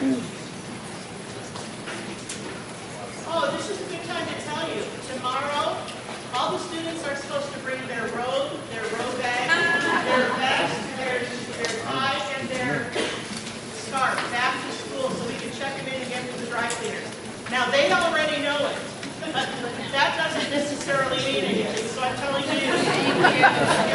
Oh, this is a good time to tell you. Tomorrow, all the students are supposed to bring their robe, their robe bag, their vest, their, their tie, and their scarf back to school so we can check them in again for the dry cleaners. Now, they already know it, but that doesn't necessarily mean anything, so I'm telling you.